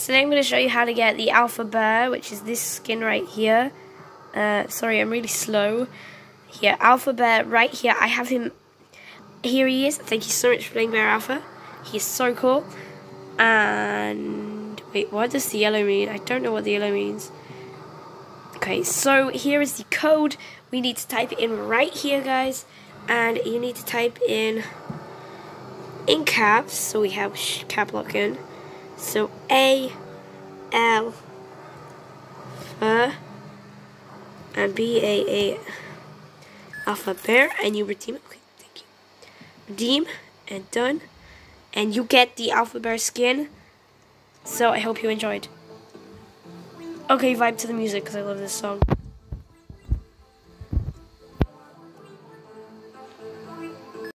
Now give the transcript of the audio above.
Today I'm going to show you how to get the Alpha Bear, which is this skin right here. Uh, sorry, I'm really slow. Here, Alpha Bear right here. I have him. Here he is. Thank you so much for playing Bear Alpha. He's so cool. And wait, what does the yellow mean? I don't know what the yellow means. Okay, so here is the code. We need to type it in right here, guys. And you need to type in in caps. So we have cap lock in. So A, L, F, and B, A, A, Alpha Bear, and you redeem. Okay, thank you. Redeem, and done. And you get the Alpha Bear skin. So I hope you enjoyed. Okay, vibe to the music because I love this song.